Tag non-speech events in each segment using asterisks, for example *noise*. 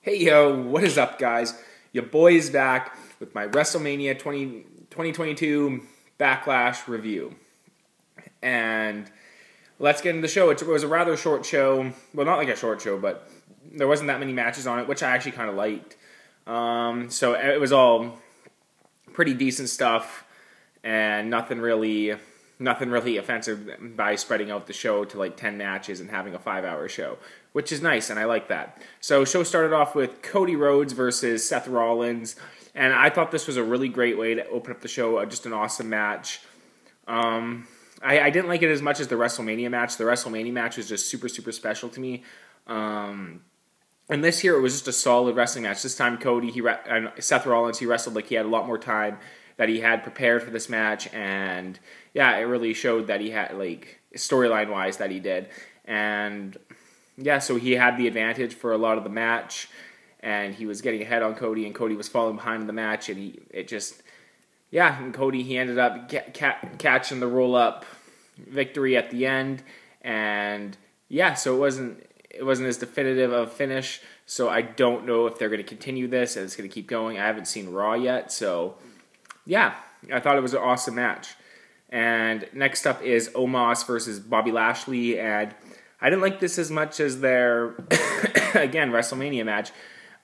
Hey yo, what is up, guys? Your boy's back with my WrestleMania 20, 2022 Backlash review. And let's get into the show. It was a rather short show. Well, not like a short show, but there wasn't that many matches on it, which I actually kind of liked. Um, so it was all pretty decent stuff and nothing really nothing really offensive by spreading out the show to like 10 matches and having a five hour show, which is nice, and I like that. So, show started off with Cody Rhodes versus Seth Rollins, and I thought this was a really great way to open up the show, uh, just an awesome match. Um, I, I, didn't like it as much as the WrestleMania match. The WrestleMania match was just super, super special to me. Um, and this year it was just a solid wrestling match. This time Cody, he and Seth Rollins, he wrestled like he had a lot more time that he had prepared for this match, and yeah, it really showed that he had like storyline wise that he did, and yeah, so he had the advantage for a lot of the match, and he was getting ahead on Cody, and Cody was falling behind in the match, and he it just yeah, and Cody he ended up ca- catching the roll up victory at the end, and yeah, so it wasn't it wasn't as definitive of a finish. So I don't know if they're going to continue this and it's going to keep going. I haven't seen Raw yet, so yeah, I thought it was an awesome match. And next up is Omos versus Bobby Lashley, and I didn't like this as much as their *coughs* again WrestleMania match.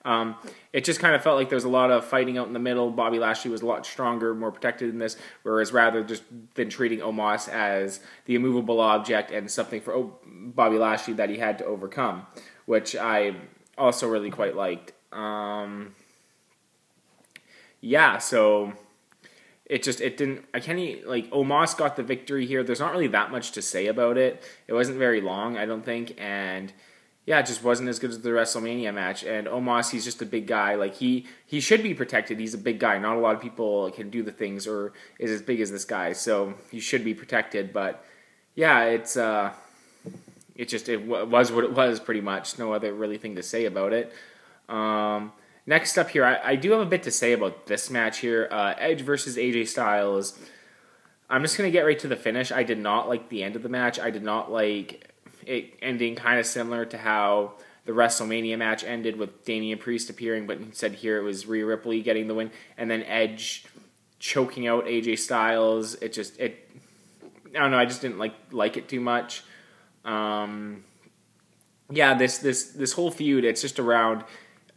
Um, it just kind of felt like there was a lot of fighting out in the middle. Bobby Lashley was a lot stronger, more protected in this, whereas rather just than treating Omos as the immovable object and something for o- Bobby Lashley that he had to overcome, which I also really quite liked. Um, yeah, so it just it didn't I can't even, like Omos got the victory here. There's not really that much to say about it. It wasn't very long, I don't think, and yeah, it just wasn't as good as the WrestleMania match. And Omos, he's just a big guy. Like he he should be protected. He's a big guy. Not a lot of people can do the things or is as big as this guy, so he should be protected. But yeah, it's uh, it just it was what it was pretty much. No other really thing to say about it. Um, Next up here, I, I, do have a bit to say about this match here. Uh, Edge versus AJ Styles. I'm just going to get right to the finish. I did not like the end of the match. I did not like it ending kind of similar to how the WrestleMania match ended with Damian Priest appearing, but instead here it was Rhea Ripley getting the win, and then Edge choking out AJ Styles. It just it I don't know. I just didn't like like it too much. Um, yeah, this this this whole feud. It's just around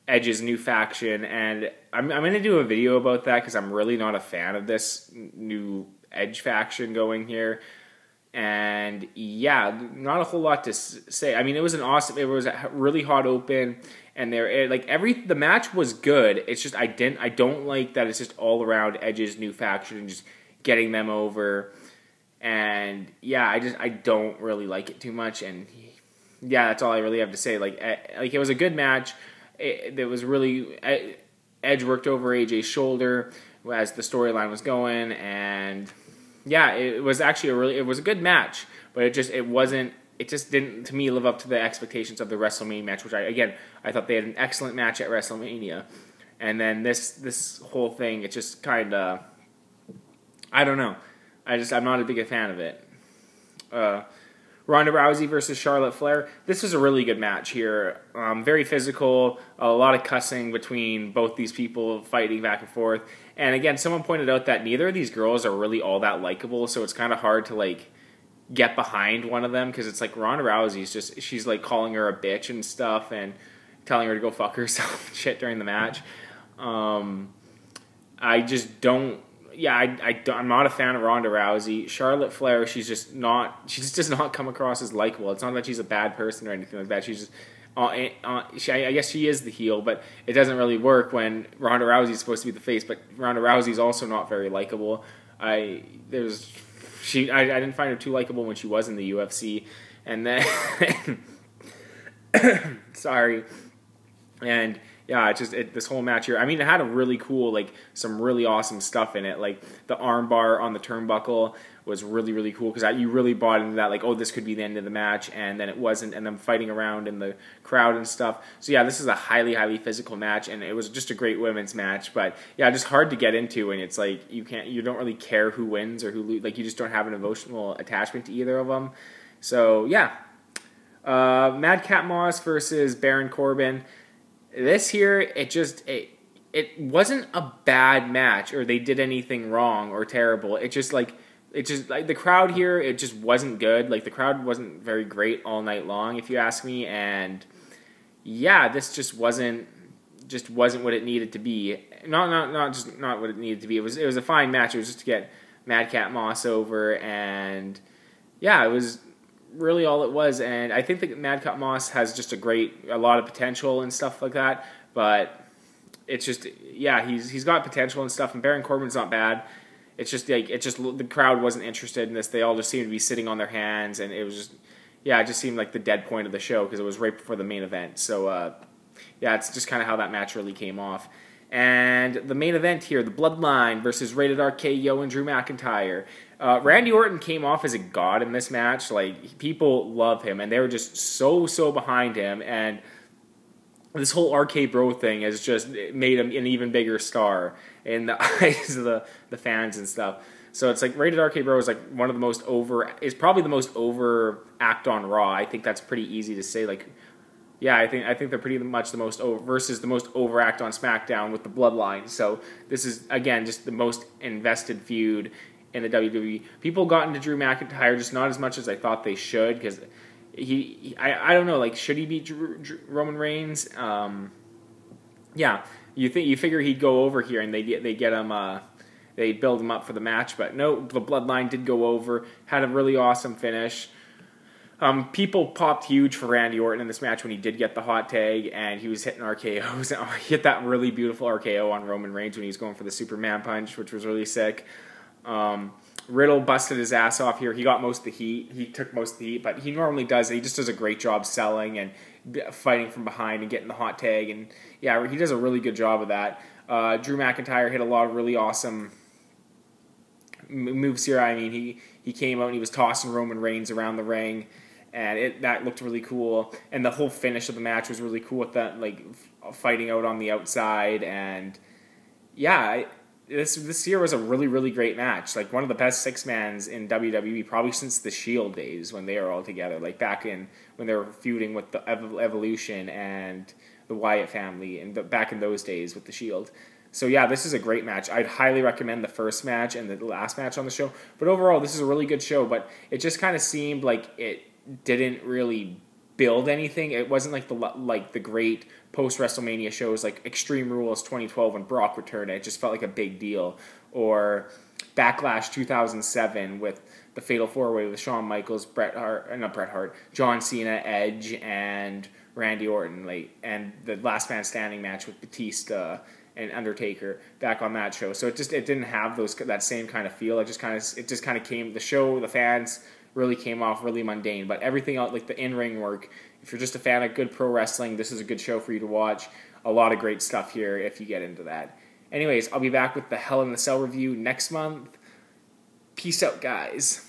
Edge's new faction, and I'm I'm gonna do a video about that because I'm really not a fan of this new Edge faction going here. And yeah, not a whole lot to say. I mean, it was an awesome. It was a really hot open, and there like every the match was good. It's just I didn't I don't like that it's just all around Edge's new faction and just getting them over. And yeah, I just I don't really like it too much. And yeah, that's all I really have to say. Like eh, like it was a good match it, it was really Edge worked over AJ's shoulder as the storyline was going, and yeah, it was actually a really it was a good match, but it just it wasn't it just didn't to me live up to the expectations of the WrestleMania match, which I again I thought they had an excellent match at WrestleMania, and then this this whole thing it just kind of I don't know, I just I'm not a big fan of it. Uh, Ronda Rousey versus Charlotte Flair. This was a really good match here. Um, very physical, a lot of cussing between both these people fighting back and forth. And again, someone pointed out that neither of these girls are really all that likable, so it's kind of hard to like get behind one of them because it's like Ronda Rousey's just she's like calling her a bitch and stuff and telling her to go fuck *laughs* herself shit during the match. Um, I just don't yeah, I, I, am not a fan of Ronda Rousey. Charlotte Flair, she's just not, she just does not come across as likable. It's not that she's a bad person or anything like that. She's just, uh, uh, she, I guess she is the heel, but it doesn't really work when Ronda Rousey is supposed to be the face. But Ronda Rousey's also not very likable. I there's she I, I didn't find her too likable when she was in the UFC, and then *coughs* *coughs* sorry, and yeah, it's just it, this whole match here. I mean, it had a really cool, like some really awesome stuff in it. Like the armbar on the turnbuckle was really really cool because you really bought into that. Like, oh, this could be the end of the match, and then it wasn't. And then fighting around in the crowd and stuff. So yeah, this is a highly highly physical match, and it was just a great women's match. But yeah, just hard to get into, and it's like you can't, you don't really care who wins or who loses. Like you just don't have an emotional attachment to either of them. So yeah, uh, Madcap Moss versus Baron Corbin this here, it just it it wasn't a bad match or they did anything wrong or terrible. It just like it just like the crowd here, it just wasn't good. Like the crowd wasn't very great all night long, if you ask me. And yeah, this just wasn't just wasn't what it needed to be. Not not not just not what it needed to be. It was it was a fine match. It was just to get Madcap Moss over, and yeah, it was really all it was. And I think that Madcap Moss has just a great, a lot of potential and stuff like that. But it's just, yeah, he's he's got potential and stuff. And Baron Corbin's not bad. It's just like it just the crowd wasn't interested in this. They all just seemed to be sitting on their hands, and it was just, yeah, it just seemed like the dead point of the show because it was right before the main event. So, uh, yeah, it's just kind of how that match really came off. And the main event here, the Bloodline versus Rated RKO and Drew McIntyre. Uh, Randy Orton came off as a god in this match. Like people love him, and they were just so so behind him. And this whole RK Bro thing has just made him an even bigger star in the *laughs* eyes of the, the fans and stuff. So it's like Rated RK Bro is like one of the most over is probably the most over act on Raw. I think that's pretty easy to say. Like, yeah, I think I think they're pretty much the most over versus the most overact on SmackDown with the Bloodline. So this is again just the most invested feud in the WWE. People got into Drew McIntyre just not as much as I thought they should because he, he, I, I don't know, like should he beat Drew, Drew, Roman Reigns? Um, yeah, you think you figure he'd go over here and they they get him. Uh, they build him up for the match, but no, the Bloodline did go over. Had a really awesome finish. Um, people popped huge for Randy Orton in this match when he did get the hot tag and he was hitting RKO's. *laughs* he hit that really beautiful RKO on Roman Reigns when he was going for the Superman punch, which was really sick. Um, Riddle busted his ass off here. He got most of the heat. He took most of the heat, but he normally does. He just does a great job selling and fighting from behind and getting the hot tag. And yeah, he does a really good job of that. Uh, Drew McIntyre hit a lot of really awesome moves here. I mean, he he came out and he was tossing Roman Reigns around the ring, and it that looked really cool. And the whole finish of the match was really cool with that like fighting out on the outside and yeah this this year was a really really great match. Like one of the best six mans in WWE probably since the Shield days when they were all together. Like back in when they were feuding with the Evolution and the Wyatt family, and the, back in those days with the Shield. So yeah, this is a great match. I'd highly recommend the first match and the last match on the show. But overall, this is a really good show. But it just kind of seemed like it didn't really build anything. It wasn't like the like the great post WrestleMania shows like Extreme Rules 2012 when Brock returned. It just felt like a big deal. Or Backlash 2007 with the Fatal Four Way with Shawn Michaels, Bret Hart, uh, not Bret Hart, John Cena, Edge, and Randy Orton. Like and the Last Man Standing match with Batista and Undertaker back on that show. So it just it didn't have those that same kind of feel. It just kind of it just kind of came the show the fans really came off really mundane. But everything else, like the in ring work, if you're just a fan of good pro wrestling, this is a good show for you to watch. A lot of great stuff here if you get into that. Anyways, I'll be back with the Hell in the Cell review next month. Peace out, guys.